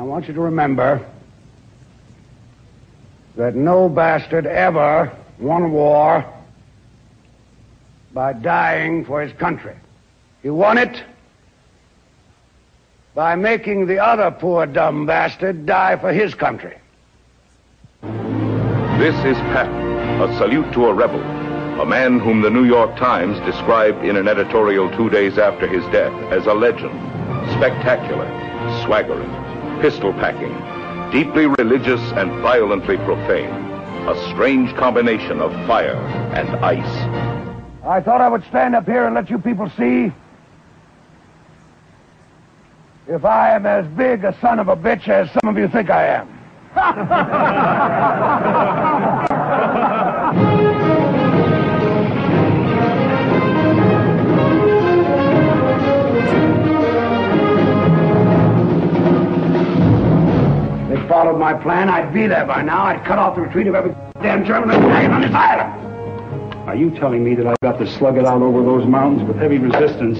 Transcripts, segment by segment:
I want you to remember that no bastard ever won war by dying for his country. He won it by making the other poor dumb bastard die for his country. This is Patton, a salute to a rebel, a man whom the New York Times described in an editorial two days after his death as a legend, spectacular, swaggering, pistol packing, deeply religious and violently profane, a strange combination of fire and ice. I thought I would stand up here and let you people see if I am as big a son of a bitch as some of you think I am. followed my plan, I'd be there by now. I'd cut off the retreat of every damn German that's hanging on this island. Are you telling me that I've got to slug it out over those mountains with heavy resistance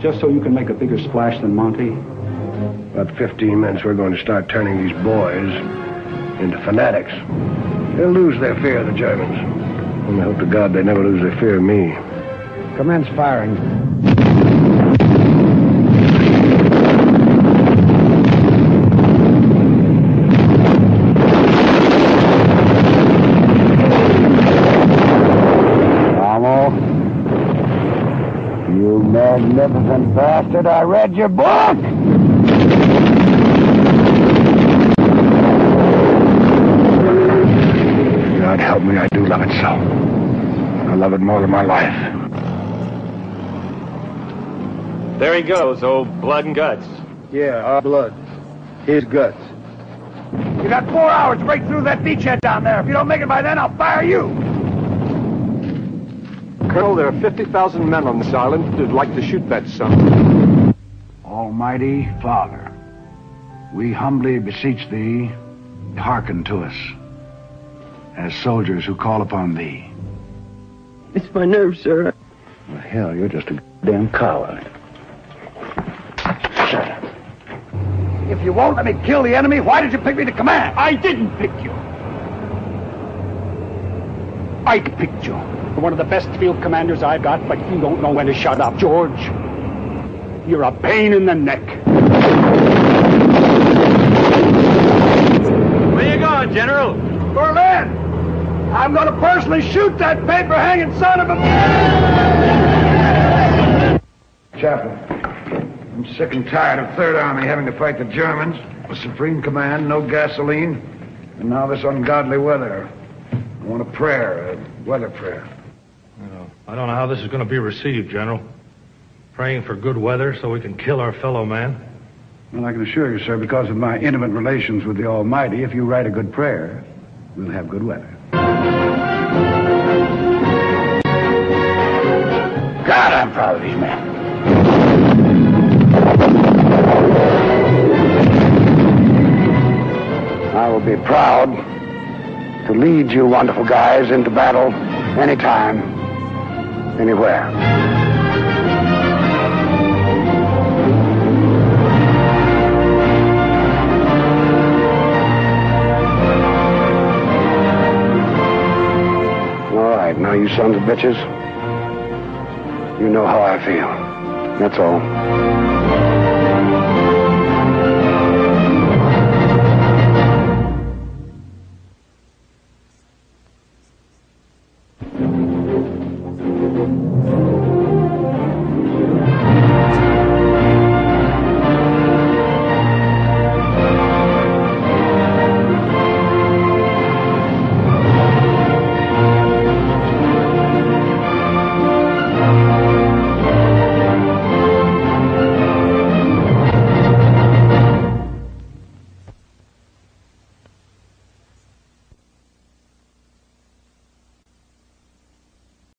just so you can make a bigger splash than Monty? About 15 minutes, we're going to start turning these boys into fanatics. They'll lose their fear of the Germans. And I hope to God they never lose their fear of me. Commence firing. Bravo. You magnificent bastard, I read your book! God help me, I do love it so. I love it more than my life. There he goes, old blood and guts. Yeah, our blood. His guts. You got four hours to break through that beachhead down there. If you don't make it by then, I'll fire you. Colonel, there are 50,000 men on this island who'd like to shoot that son. Almighty Father, we humbly beseech thee, hearken to us as soldiers who call upon thee. It's my nerves, sir. Well, hell, you're just a damn coward. Shut up. If you won't let me kill the enemy, why did you pick me to command? I didn't pick you. I picked you. You're one of the best field commanders I've got, but you don't know when to shut up, George. You're a pain in the neck. Where you going, General? Berlin! I'm going to personally shoot that paper hanging son of a. Chaplain, I'm sick and tired of Third Army having to fight the Germans. The Supreme Command, no gasoline, and now this ungodly weather. I want a prayer, a weather prayer. I don't know how this is going to be received, General. Praying for good weather so we can kill our fellow man. Well, I can assure you, sir, because of my intimate relations with the Almighty, if you write a good prayer, we'll have good weather. God, I'm proud of these men. I will be proud to lead you wonderful guys into battle anytime, anywhere. All right, now you sons of bitches, you know how I feel. That's all.